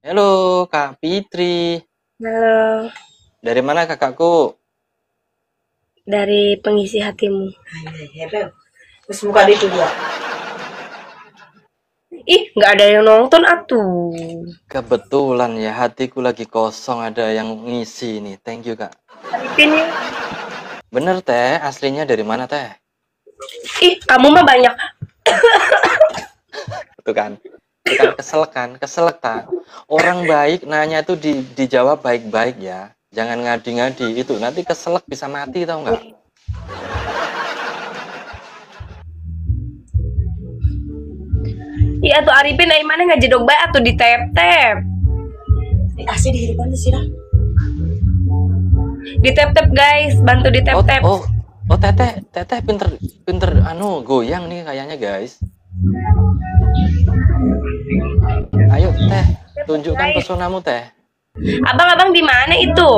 Halo, Kak Fitri. Halo, Dari mana kakakku? dari pengisi hatimu. Terus buka di dua. Ih, nggak ada yang nonton atuh. Kebetulan ya, hatiku lagi kosong ada yang ngisi nih. Thank you, Kak. Ya. Bener, Teh. Aslinya dari mana, Teh? Ih, kamu mah banyak. Itu kan. Kan kesel kan? Kesel tak? Orang baik nanya tuh di, dijawab baik-baik ya. Jangan ngadi-ngadi. Itu nanti keselak bisa mati tau nggak? Iya tuh Arifin, ayo mana nggak jedog bae atuh di tap tap. Di asli di hiripan sih dah. Di tap tap guys, bantu di tap Oh, tap. oh, oh, Teteh, Teteh pinter, pinter, anu, goyang nih kayaknya guys. Ayo, Teh, tunjukkan pesonamu, Teh. Abang-abang di mana itu?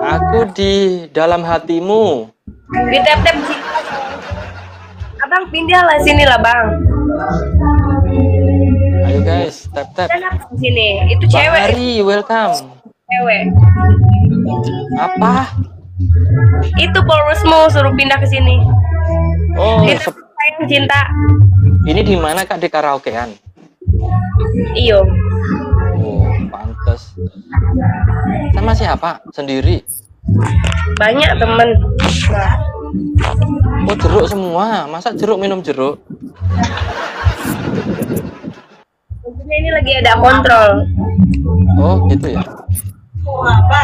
Aku di dalam hatimu. Di tap tap. Abang pindah lah sini lah bang. Ayo guys, tap tap. Dan apa di sini? Itu Bang cewek, Ari, welcome. cewek. Apa? Itu polresmu suruh pindah ke sini. Oh, Itu sayang cinta. ini di mana kak di karaokean? Iyo. Oh, pantes. Sama siapa? Sendiri. Banyak temen. Nah, Oh, jeruk semua. Masa jeruk minum jeruk? ini lagi ada kontrol. Oh, gitu ya. Mau apa?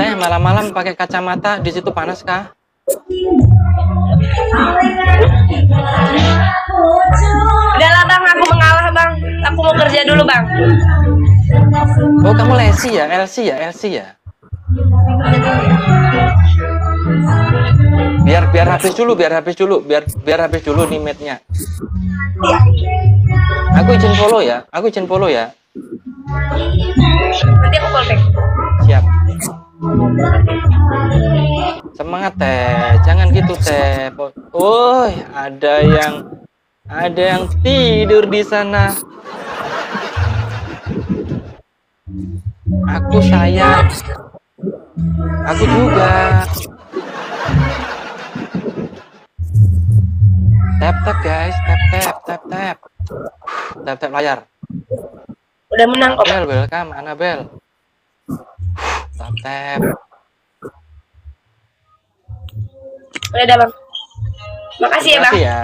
Teh, malam-malam pakai kacamata di situ panas kah? Udahlah bang, aku. Kerja dulu bang. Oh, kamu Lesi ya? Elsie ya? Elsie ya? Biar biar habis dulu, biar habis dulu, biar biar habis dulu nih matnya. Aku izin follow ya. Aku izin follow ya. Nanti aku call back. Siap. Semangat teh, jangan gitu teh. Oh, ada yang ada yang tidur di sana. Aku sayang. Aku juga. Tap tap guys, tap tap tap tap. Tap tap layar. Udah menang kok. Anabel, welcome Anabel. Tap tap. Udah dah bang. Makasih ya bang. Makasih ya.